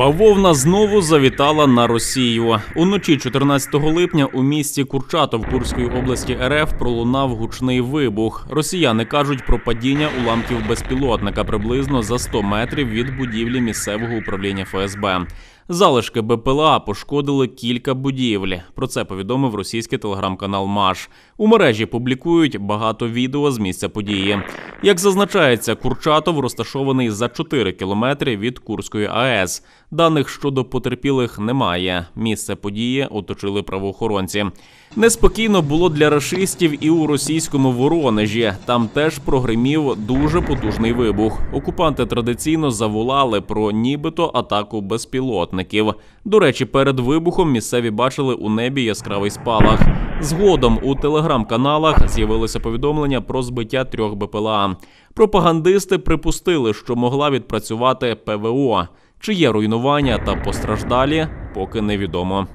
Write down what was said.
Бавовна знову завітала на Росію. Уночі 14 липня у місті Курчатов Курської області РФ пролунав гучний вибух. Росіяни кажуть про падіння уламків безпілотника приблизно за 100 метрів від будівлі місцевого управління ФСБ. Залишки БПЛА пошкодили кілька будівель. Про це повідомив російський телеграм-канал Маш. У мережі публікують багато відео з місця події. Як зазначається, Курчатов розташований за 4 кілометри від Курської АЕС. Даних щодо потерпілих немає. Місце події оточили правоохоронці. Неспокійно було для рашистів і у російському Воронежі. Там теж прогримів дуже потужний вибух. Окупанти традиційно заволали про нібито атаку безпілотників. До речі, перед вибухом місцеві бачили у небі яскравий спалах. Згодом у телеграм-каналах з'явилося повідомлення про збиття трьох БПЛА. Пропагандисти припустили, що могла відпрацювати ПВО. Чи є руйнування та постраждалі, поки невідомо.